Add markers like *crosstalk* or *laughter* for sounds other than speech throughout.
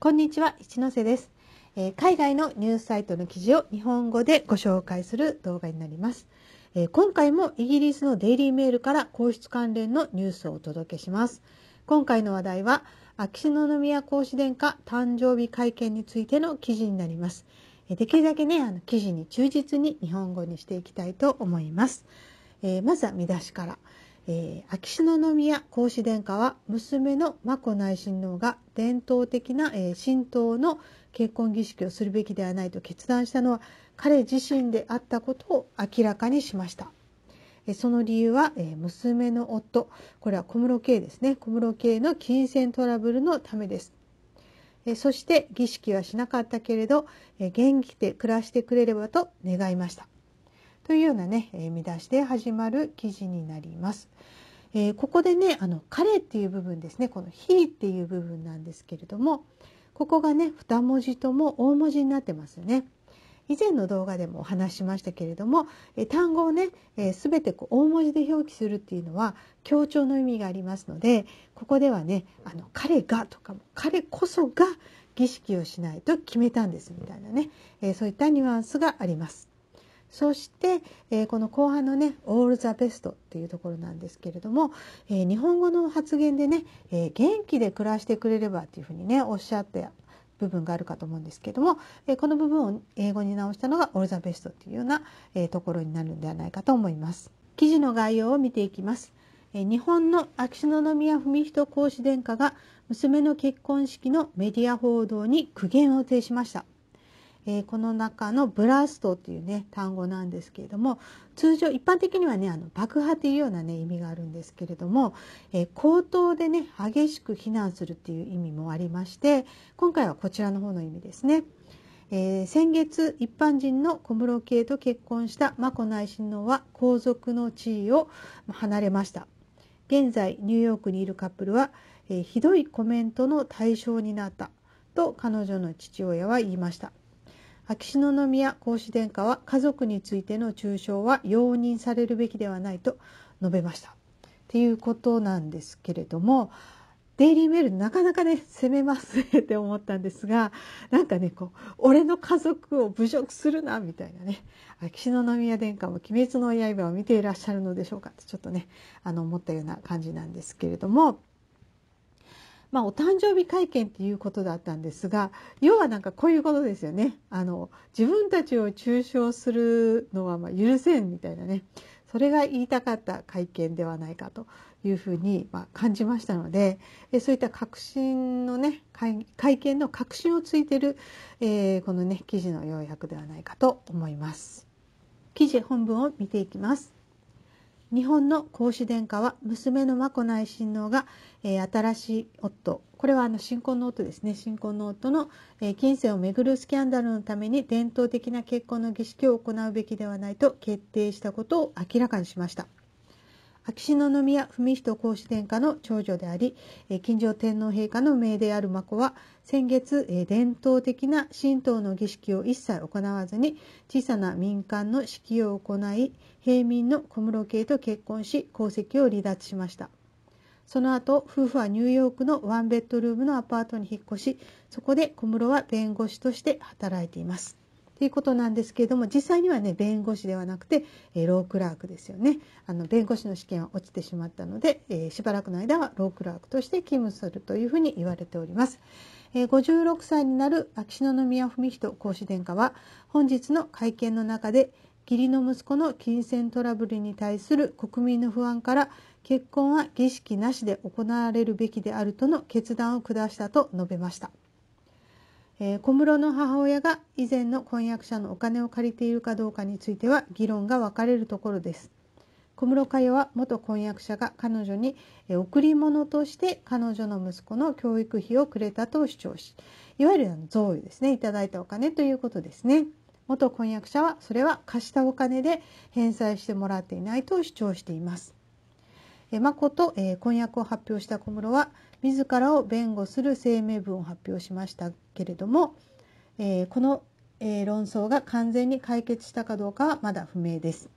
こんにちは一ノ瀬です、えー、海外のニュースサイトの記事を日本語でご紹介する動画になります、えー、今回もイギリスのデイリーメールから皇室関連のニュースをお届けします。今回の話題は秋篠宮皇嗣殿下誕生日会見についての記事になります。えできるだけねあの記事に忠実に日本語にしていきたいと思います、えー、まずは見出しから。えー、秋篠宮皇嗣殿下は娘の眞子内親王が伝統的な、えー、神道の結婚儀式をするべきではないと決断したのは彼自身であったことを明らかにしました。えその理由は、え娘の夫これは小室圭ですね小室圭の金銭トラブルのためです。えそして儀式はしなかったけれど、え元気で暮らしてくれればと願いました。というようなね、え見出しで始まる記事になります。えー、ここでねあの彼っていう部分ですねこの「he」っていう部分なんですけれどもここがね2文字とも大文字になってますよね。以前の動画でもお話しましたけれども、え単語をね、えー、全てこう大文字で表記するっていうのは強調の意味がありますのでここではね「あの彼が」とかも「彼こそが儀式をしないと決めたんです」みたいなね、えー、そういったニュアンスがあります。そして、えー、この後半のね「All the best」っていうところなんですけれども、えー、日本語の発言でね、えー、元気で暮らしてくれればっていうふうにねおっしゃった部分があるかと思うんですけども、えこの部分を英語に直したのが「All the best」っていうような、えところになるんではないかと思います。記事の概要を見ていきます。え日本の秋篠宮文仁皇嗣殿下が娘の結婚式のメディア報道に苦言を呈しました。えー、この中のブラストっていうね単語なんですけれども通常一般的にはねあの爆破というようなね意味があるんですけれども、えー、口頭でね激しく非難するっていう意味もありまして今回はこちらの方の意味ですね。えー、先月一般人の小室圭と結婚した眞子内親王は皇族の地位を離れました現在ニューヨークにいるカップルは、えー、ひどいコメントの対象になったと彼女の父親は言いました秋篠宮皇嗣殿下は家族についての中傷は容認されるべきではないと述べました。っていうことなんですけれどもデイリーメールなかなかね攻めますねって思ったんですがなんかねこう俺の家族を侮辱するなみたいなね秋篠宮殿下も「鬼滅の刃」を見ていらっしゃるのでしょうかってちょっとねあの思ったような感じなんですけれどもまあ、お誕生日会見っていうことだったんですが要はなんかこういうことですよねあの自分たちを中傷するのはま許せんみたいなねそれが言いたかった会見ではないかというふうにま感じましたのでそういった確信のね会見の確信をついてる、えー、このね記事の要約ではないかと思います。記事本文を見ていきます。日本の孔子殿下は娘の眞子内親王が、えー、新しい夫これはあの新婚の夫ですね新婚の夫の、えー、金銭をめぐるスキャンダルのために伝統的な結婚の儀式を行うべきではないと決定したことを明らかにしました。秋篠宮文仁皇嗣殿下の長女であり近所天皇陛下の命である眞子は先月伝統的な神道の儀式を一切行わずに小さな民間の式を行い平民の小室圭と結婚し皇籍を離脱しました。その後夫婦はニューヨークのワンベッドルームのアパートに引っ越しそこで小室は弁護士として働いています。ということなんですけれども実際にはね弁護士ではなくて、えロークラークですよねあの弁護士の試験は落ちてしまったので、えしばらくの間はロークラークとして勤務するというふうに言われております。え56歳になる秋篠宮文仁皇嗣殿下は本日の会見の中で義理の息子の金銭トラブルに対する国民の不安から結婚は儀式なしで行われるべきであるとの決断を下したと述べました。えー、小室の母親が以前の婚約者のお金を借りているかどうかについては議論が分かれるところです。小室佳代は元婚約者が彼女に贈り物として彼女の息子の教育費をくれたと主張しいわゆる贈与ですね。いただいたお金ということですね。元婚約者はそれは貸したお金で返済してもらっていないと主張しています。まこと、え婚約を発表した小室は自らを弁護する声明文を発表しましたけれども、えこの、え論争が完全に解決したかどうかはまだ不明です。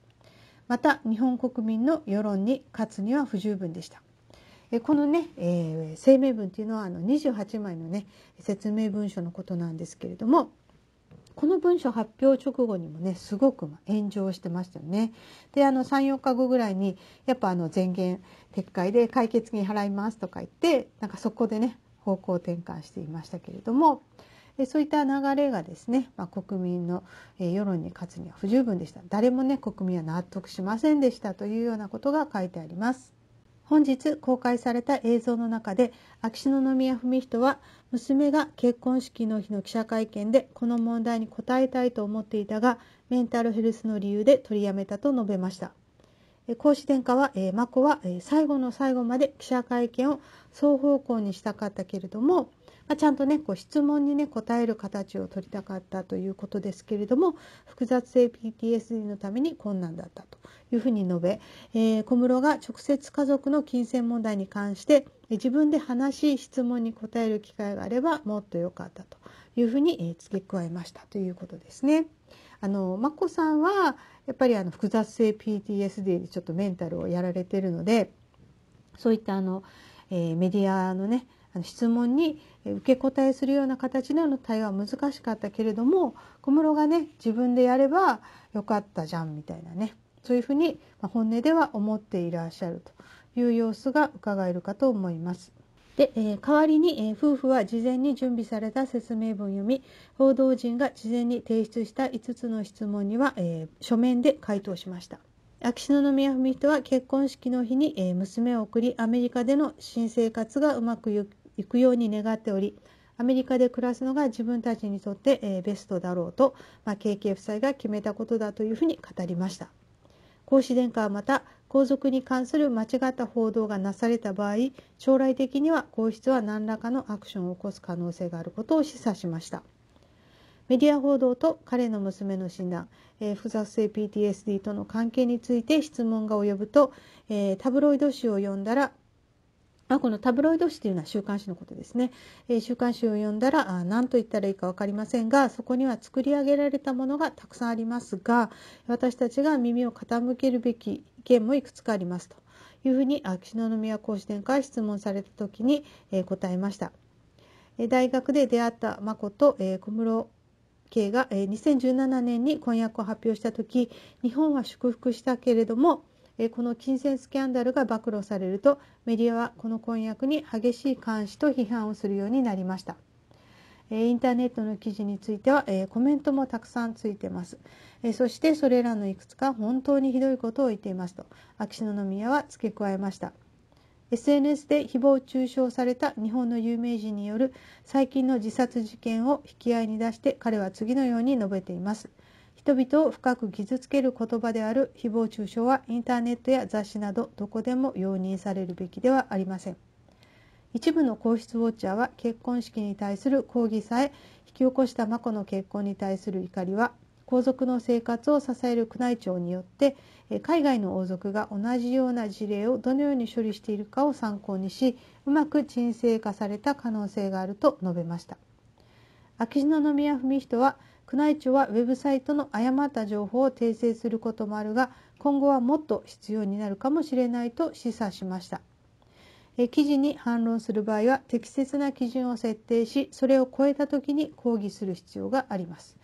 また日本国民の世論に勝つには不十分でした。このね、えー、声明文っていうのはあの28枚のね説明文書のことなんですけれどもこの文書発表直後にもねすごく炎上してましたよね。であの34日後ぐらいにやっぱあの前言撤回で解決金払いますとか言ってなんかそこでね方向転換していましたけれどもそういった流れがですね、まあ、国民の世論に勝つには不十分でした誰もね国民は納得しませんでしたというようなことが書いてあります。本日公開された映像の中で秋篠宮文人は娘が結婚式の日の記者会見でこの問題に答えたいと思っていたがメンタルヘルスの理由で取りやめたと述べました。孔子殿下は、えー、眞子は、えー、最後の最後まで記者会見を双方向にしたかったけれどもまあ、ちゃんとねこう質問にね答える形を取りたかったということですけれども複雑性 PTSD のために困難だったというふうに述べ、えー、小室が直接家族の金銭問題に関して自分で話し質問に答える機会があればもっと良かったというふうに付け加えましたということですね。あの眞子さんはやっぱりあの複雑性 PTSD でちょっとメンタルをやられてるのでそういったあの、えー、メディアのね質問に受け答えするような形での対話は難しかったけれども小室がね自分でやればよかったじゃんみたいなねそういうふうに本音では思っていらっしゃるという様子が伺えるかと思います。で、えー、代わりに、えー、夫婦は事前に準備された説明文を読み報道陣が事前に提出した5つの質問には、えー、書面で回答しました。秋篠宮文人は結婚式の日に、え娘を送りアメリカでの新生活がうまくいくように願っておりアメリカで暮らすのが自分たちにとって、えベストだろうと、まあ、KK 夫妻が決めたことだというふうに語りました。孔子殿下はまた皇族に関する間違った報道がなされた場合将来的には皇室は何らかのアクションを起こす可能性があることを示唆しました。メディア報道と彼の娘の診断、えー、複雑性 PTSD との関係について質問が及ぶと、えー、タブロイド紙を読んだらまあ、このタブロイド紙というのは週刊誌のことですね、えー、週刊誌を読んだらあ何と言ったらいいか分かりませんがそこには作り上げられたものがたくさんありますが私たちが耳を傾けるべき意見もいくつかありますというふうに秋篠宮皇子殿下は質問された時に、えー、答えました。えー、大学で出会った眞子と、えー、小室圭が、えー、2017年に婚約を発表した時日本は祝福したけれどもこの金銭スキャンダルが暴露されるとメディアはこの婚約に激しい監視と批判をするようになりました。インターネットの記事についてはコメントもたくさんついてます。そしてそれらのいくつか本当にひどいことを言っていますと秋篠宮は付け加えました。SNS で誹謗中傷された日本の有名人による最近の自殺事件を引き合いに出して彼は次のように述べています。人々を深く傷つける言葉である誹謗中傷はインターネットや雑誌などどこでも容認されるべきではありません。一部の皇室ウォッチャーは結婚式に対する抗議さえ引き起こした眞子の結婚に対する怒りは皇族の生活を支える宮内庁によって海外の王族が同じような事例をどのように処理しているかを参考にしうまく沈静化された可能性があると述べました。秋篠宮文人は宮内庁はウェブサイトの誤った情報を訂正することもあるが今後はもっと必要になるかもしれないと示唆しました。記事に反論する場合は適切な基準を設定しそれを超えた時に抗議する必要があります。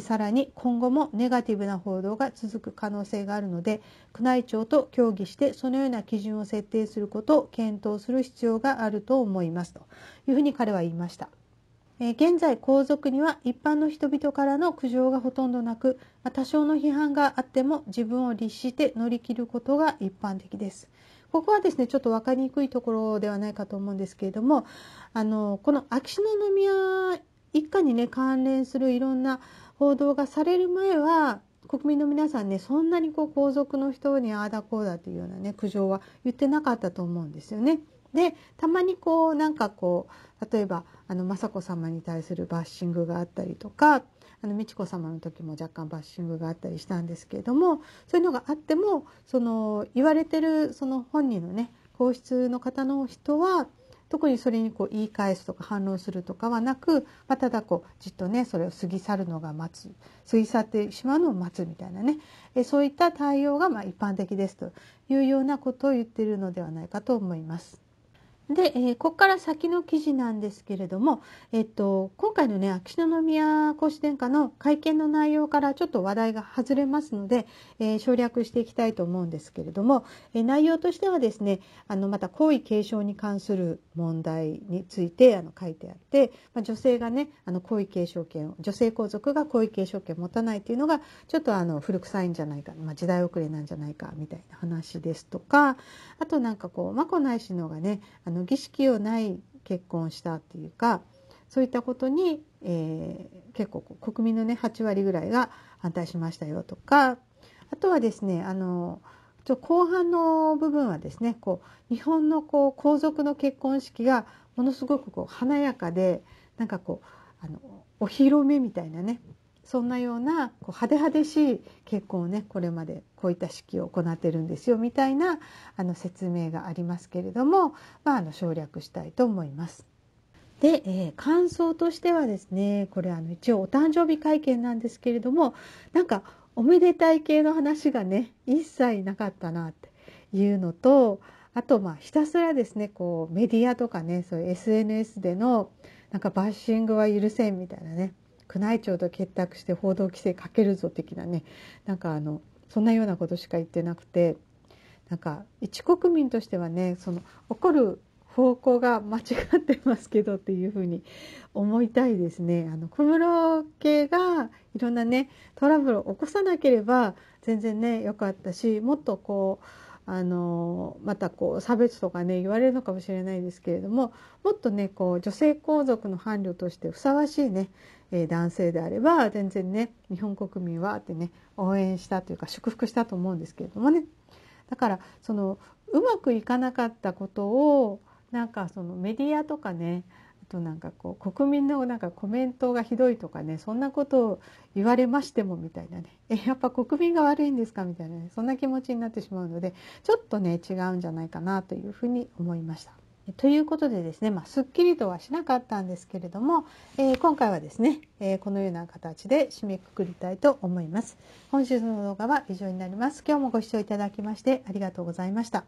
さらに今後もネガティブな報道が続く可能性があるので宮内庁と協議してそのような基準を設定することを検討する必要があると思います。というふうに彼は言いました。え現在皇族には一般の人々からの苦情がほとんどなく多少の批判があっても自分を律して乗り切ることが一般的です。ここはですねちょっと分かりにくいところではないかと思うんですけれどもあのこの秋篠宮一家にね関連するいろんな報道がされる前は国民の皆さんねそんなにこう皇族の人にああだこうだというようなね苦情は言ってなかったと思うんですよね。でたまにこうなんかこう例えばあの雅子さまに対するバッシングがあったりとかあの美智子さまの時も若干バッシングがあったりしたんですけれどもそういうのがあってもその言われてるその本人のね皇室の方の人は特にそれにこう言い返すとか反論するとかはなく、まあ、ただこうじっとねそれを過ぎ去るのが待つ過ぎ去ってしまうのを待つみたいなねえそういった対応がま一般的ですというようなことを言ってるのではないかと思います。で、えー、ここから先の記事なんですけれども、えっと、今回のね秋篠宮皇子殿下の会見の内容からちょっと話題が外れますので、えー、省略していきたいと思うんですけれども、えー、内容としてはですねあのまた皇位継承に関する問題についてあの書いてあって、まあ、女性がねあの皇位継承権女性皇族が皇位継承権を持たないっていうのがちょっとあの古臭いんじゃないか、まあ、時代遅れなんじゃないかみたいな話ですとかあとなんかこう眞子内親王がねあのの儀式をない結婚をしたっていうかそういったことに、えー、結構国民のね8割ぐらいが反対しましたよとかあとはですねあのちょ後半の部分はですねこう日本のこう皇族の結婚式がものすごくこう華やかでなんかこうあのお披露目みたいなねそんなようなこう派手派手しい結婚をねこれまでこういった式を行ってるんですよみたいなあの説明がありますけれども、まあ、あの省略したいと思います。で、えー、感想としてはですねこれあの一応お誕生日会見なんですけれどもなんかおめでたい系の話がね一切なかったなっていうのとあとまあひたすらですねこうメディアとかねそういう SNS でのなんかバッシングは許せんみたいなね宮内庁と結託して報道規制かけるぞ的なねなんかあのそんなようなことしか言ってなくてなんか一国民としてはねその怒る方向が間違ってますけどっていうふうに思いたいですね。あの小室家がいろんなねトラブルを起こさなければ全然ね良かったしもっとこうあのまたこう差別とかね言われるのかもしれないですけれどももっとねこう女性皇族の伴侶としてふさわしいねえー、男性であれば全然ね日本国民はってね応援したというか祝福したと思うんですけれどもね。だからそのうまくいかなかったことをなんかそのメディアとかねとなんかこう国民のなんかコメントがひどいとかねそんなことを言われましてもみたいなね *laughs* えやっぱ国民が悪いんですかみたいなねそんな気持ちになってしまうのでちょっとね違うんじゃないかなというふうに思いました。ということでですね、まあ、すっきりとはしなかったんですけれども、えー、今回はですね、えー、このような形で締めくくりたいと思います。本日の動画は以上になります。今日もご視聴いただきましてありがとうございました。